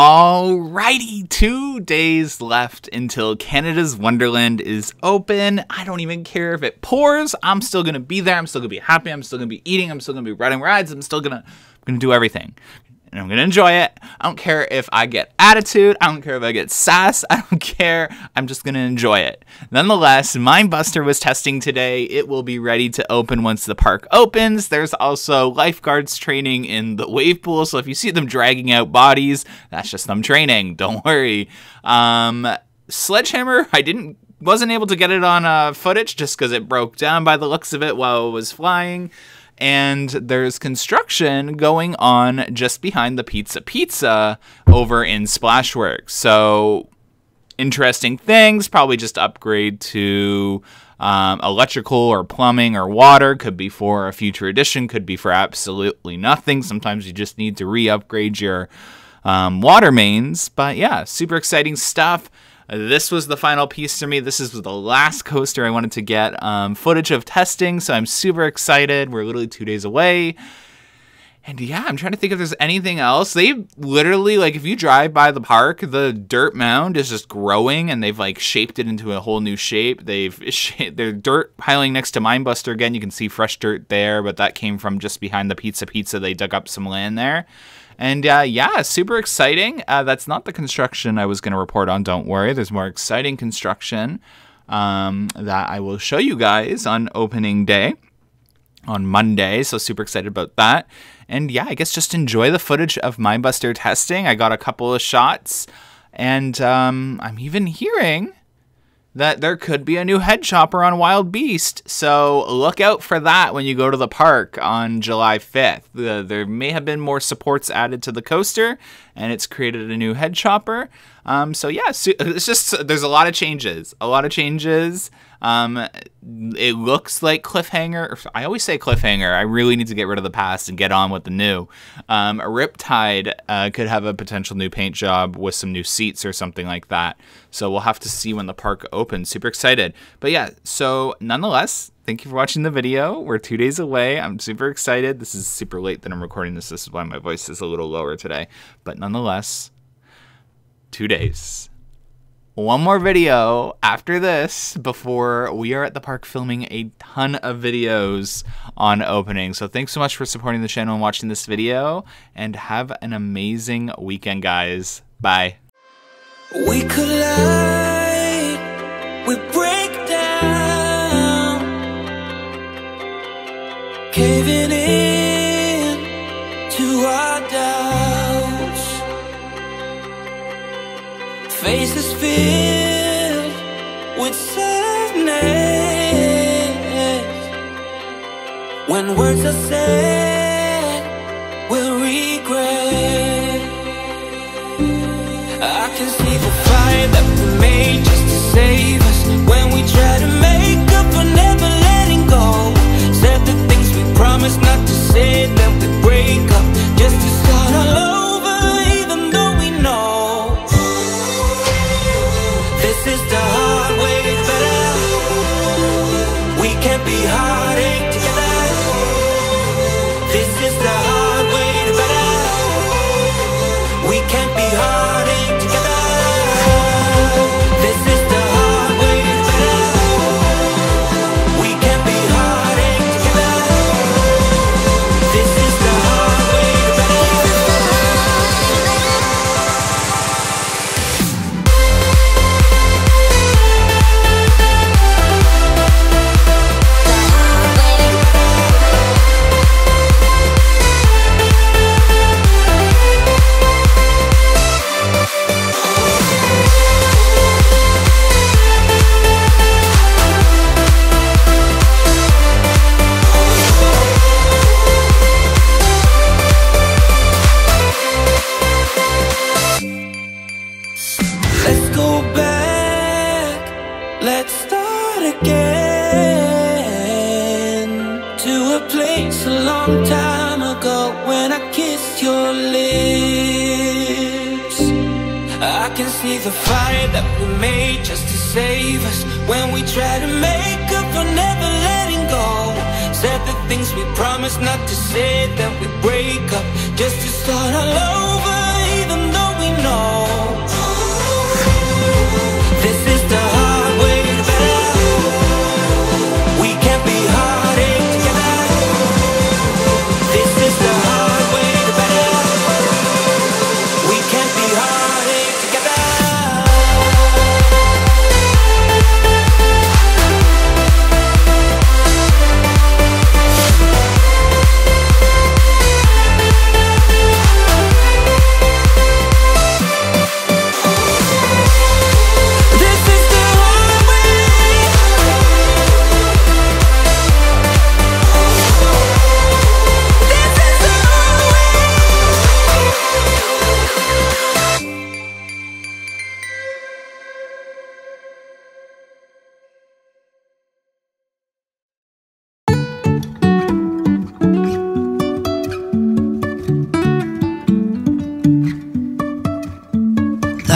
Alrighty, two days left until Canada's Wonderland is open. I don't even care if it pours. I'm still gonna be there. I'm still gonna be happy. I'm still gonna be eating. I'm still gonna be riding rides. I'm still gonna, I'm gonna do everything and I'm gonna enjoy it. I don't care if I get attitude, I don't care if I get sass, I don't care. I'm just gonna enjoy it. Nonetheless, Minebuster was testing today. It will be ready to open once the park opens. There's also lifeguards training in the wave pool, so if you see them dragging out bodies, that's just them training. Don't worry. Um, Sledgehammer, I didn't wasn't able to get it on uh, footage just because it broke down by the looks of it while it was flying and there's construction going on just behind the Pizza Pizza over in Splashworks. So interesting things, probably just upgrade to um, electrical or plumbing or water. Could be for a future edition, could be for absolutely nothing. Sometimes you just need to re upgrade your um, water mains. But yeah, super exciting stuff. This was the final piece for me. This is the last coaster I wanted to get um, footage of testing, so I'm super excited. We're literally two days away. And yeah, I'm trying to think if there's anything else. They literally, like, if you drive by the park, the dirt mound is just growing and they've, like, shaped it into a whole new shape. They've, they're dirt piling next to Minebuster again. You can see fresh dirt there, but that came from just behind the Pizza Pizza. They dug up some land there. And uh, yeah, super exciting. Uh, that's not the construction I was going to report on. Don't worry. There's more exciting construction um, that I will show you guys on opening day on Monday. So super excited about that. And yeah, I guess just enjoy the footage of Minebuster testing. I got a couple of shots, and um, I'm even hearing that there could be a new head chopper on Wild Beast. So look out for that when you go to the park on July 5th. The, there may have been more supports added to the coaster, and it's created a new head chopper. Um, so yeah, it's just there's a lot of changes, a lot of changes. Um, it looks like cliffhanger. I always say cliffhanger. I really need to get rid of the past and get on with the new. Um, Riptide uh, could have a potential new paint job with some new seats or something like that. So we'll have to see when the park opens. Super excited. But yeah, so nonetheless, thank you for watching the video. We're two days away. I'm super excited. This is super late that I'm recording this. This is why my voice is a little lower today. But nonetheless, two days one more video after this before we are at the park filming a ton of videos on opening. So thanks so much for supporting the channel and watching this video and have an amazing weekend guys. Bye. We collide, we break down, caving in faces filled with sadness. When words are said, can see the fire that we made just to save us When we try to make up for never letting go. Said the things we promised not to say Then we break up just to start all over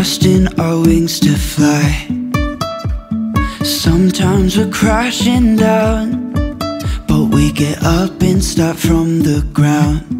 Trusting our wings to fly. Sometimes we're crashing down, but we get up and start from the ground.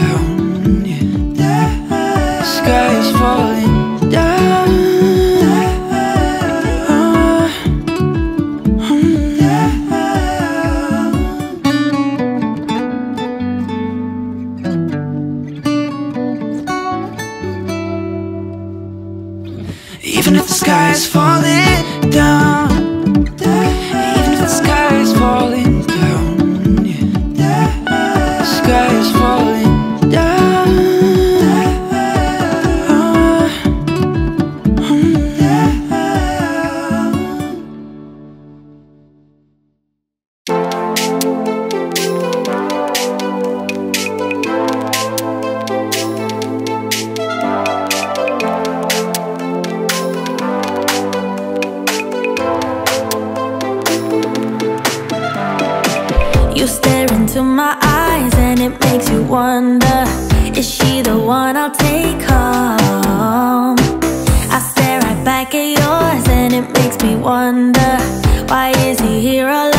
Even if the sky is falling down, Is she the one I'll take home? I stare right back at yours and it makes me wonder Why is he here alone?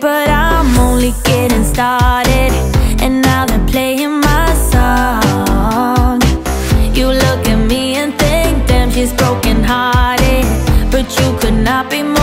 But I'm only getting started. And now they're playing my song. You look at me and think, damn, she's broken hearted. But you could not be.